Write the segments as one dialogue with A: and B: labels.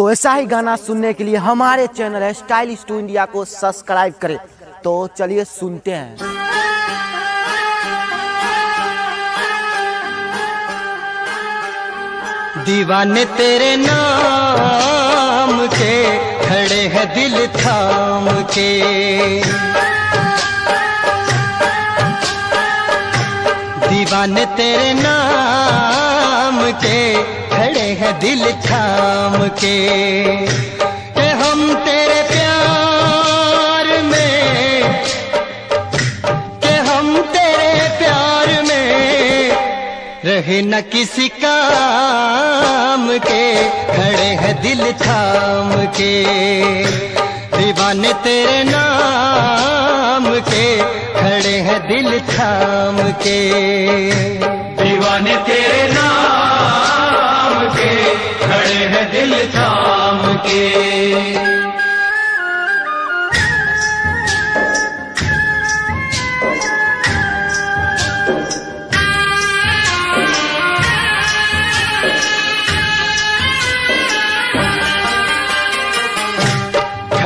A: तो ऐसा ही गाना सुनने के लिए हमारे चैनल है स्टाइलिश टू इंडिया को सब्सक्राइब करें। तो चलिए सुनते हैं।
B: दीवाने तेरे नाम के, खड़े हैं दिल थाम के। दीवाने तेरे नाम के खड़े हैं दिल थाम के कि हम तेरे प्यार में कि हम तेरे प्यार में रहे न किसी काम के, खड़े हैं दिल थाम के, दीवाने तेरे नाम के, खड़े हैं दिल थाम के।
C: दीवाने तेरे नाम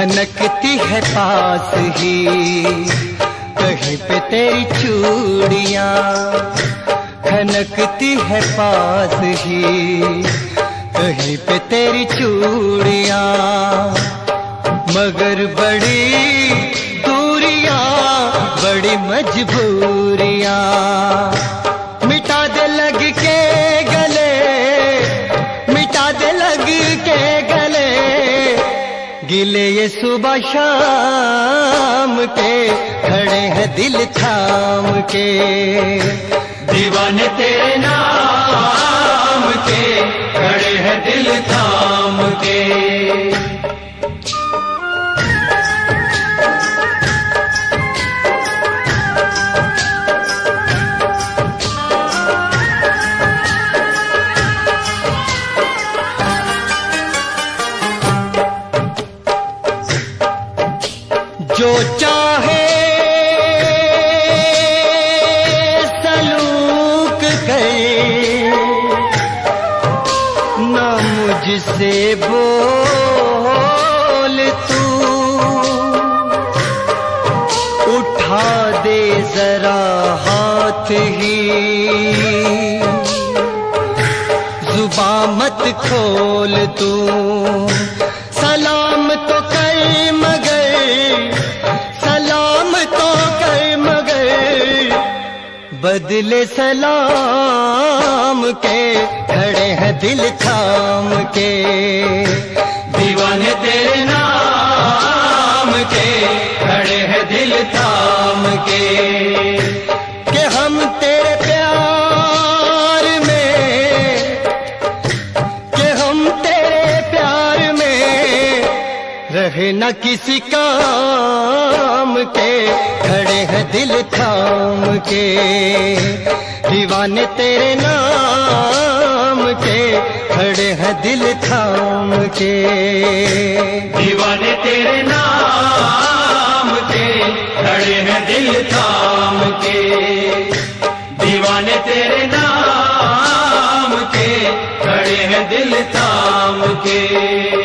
B: खनकती है पास ही। कहीं पे तेरी चूड़ियाँ खनकती है पास ही। कहीं पे तेरी चूड़ियाँ मगर बड़ी दूरियाँ, बड़ी मजबूरियाँ। गिले ये सुबह शाम के, खड़े हैं दिल थाम के।
C: दीवाने तेरे नाम के, खड़े हैं दिल थाम के।
B: जो चाहे, सलूक करे ना मुझसे बोल तू। उठा दे जरा हाथ ही। जुबा मत खोल तू। बदले सलाम के, खड़े हैं दिल थाम के।
C: दीवाने तेरे नाम के, खड़े हैं दिल थाम के।
B: रहे न किसी काम के, खड़े हैं दिल थाम के। दीवाने तेरे नाम के, खड़े हैं दिल थाम के।
C: दीवाने तेरे नाम के, खड़े हैं दिल थाम के। दीवाने तेरे नाम के, खड़े हैं दिल थाम के।